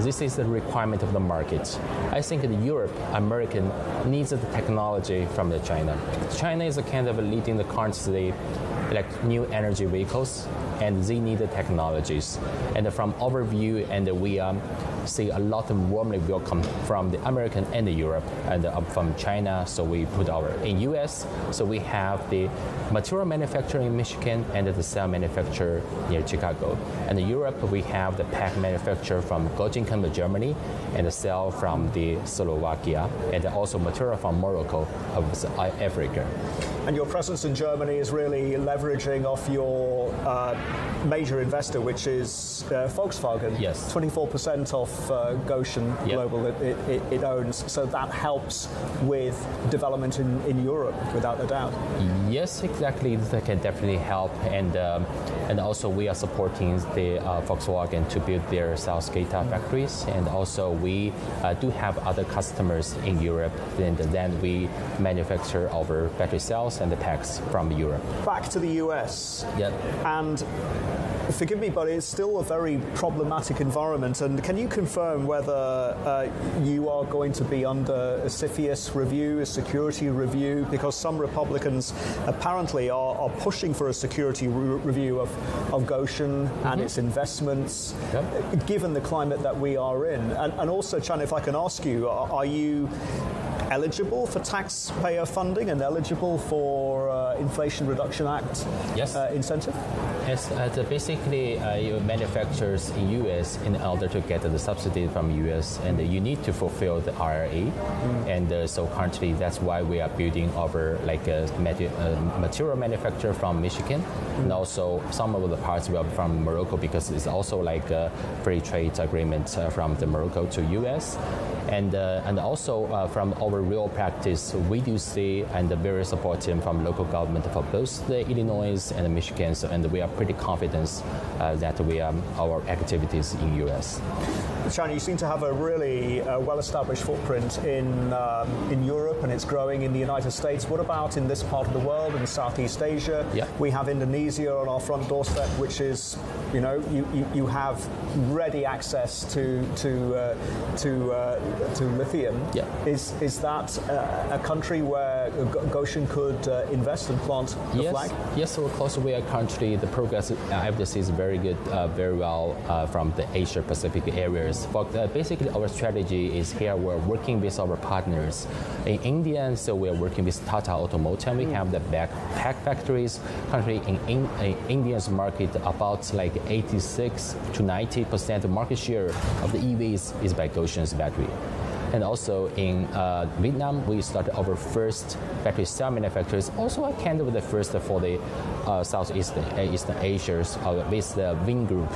this is the requirement of the market. I think the Europe, American needs the technology from the China. China is a kind of leading the current currently like new energy vehicles and they need the technologies. And from our view, and we um, see a lot of warmly welcome from the American and the Europe and uh, from China. So we put our in US. So we have the material manufacturer in Michigan and the cell manufacturer near Chicago. And in Europe, we have the pack manufacturer from Gottingen, Germany, and the cell from the Slovakia, and also material from Morocco of Africa. And your presence in Germany is really leveraging off your uh, major investor, which is uh, Volkswagen. Yes. 24% of uh, Gotion Yep. Global it, it, it owns. So that helps with development in, in Europe, without a doubt. Yes, exactly. That can definitely help, and um, and also we are supporting the uh, Volkswagen to build their Salzgitter factories, and also we uh, do have other customers in Europe, and then we manufacture our battery cells and the packs from Europe. Back to the US. Yep. And forgive me, but it's still a very problematic environment. And can you confirm whether uh, you are going to be under a CFIUS review, a security review? Because some Republicans apparently are, are pushing for a security re- review of, of Gotion and its investments, Yep. given the climate that we are in. And, and also, Chan, if I can ask you, are, are you eligible for taxpayer funding and eligible for uh, Inflation Reduction Act Yes. uh, incentive? Yes, uh, basically uh, you manufacturers in US in order to get the subsidy from US, and you need to fulfill the IRA, and uh, so currently that's why we are building our like a uh, material manufacturer from Michigan, and also some of the parts will be from Morocco because it's also like a free trade agreement uh, from the Morocco to US. And, uh, and also uh, from our real practice, we do see and the very supportive from local government for both the Illinois and the Michigan, so, and we are pretty confident uh, that we are our activities in U.S. China, you seem to have a really uh, well-established footprint in um, in Europe, and it's growing in the United States. What about in this part of the world, in Southeast Asia? Yeah. We have Indonesia on our front doorstep, which is, you know, you, you, you have ready access to to uh, to uh, to lithium. Yeah. Is is that uh, a country where Go- Gotion could uh, invest and plant the yes, flag? yes, of course, we are currently the progress I have is very good, uh, very well uh, from the Asia Pacific areas. But uh, basically, our strategy is here we're working with our partners in India, so we're working with Tata Automotive. We have the back pack factories currently in, in, in India's market about like 86 to 90 percent of market share of the EVs is by Gotion's battery. And also in uh, Vietnam, we started our first battery cell manufacturers, also a kind of the first for the uh, Southeast uh, Eastern Asia uh, with the Vingroup.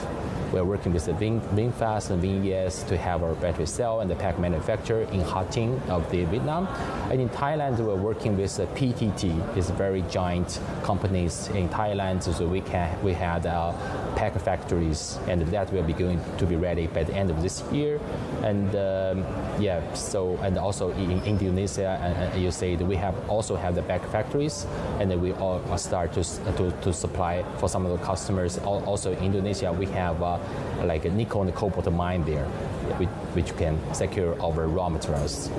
We're working with the Ving, VinFast and VinES to have our battery cell and the pack manufacturer in Ha Tinh of the Vietnam. And in Thailand, we're working with uh, PTT, is very giant companies in Thailand. So we can we had our pack factories, and that will be going to be ready by the end of this year. And um, yeah, so and also in Indonesia, and, and you said we have also have the back factories, and then we all uh, start to, to, to supply for some of the customers. Also in Indonesia, we have uh, like a nickel and cobalt mine there, which, which can secure our raw materials.